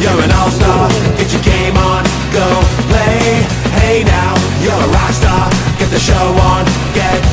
you're an all-star. Get your game on, go play. Hey now, you're a rock star. Get the show on, get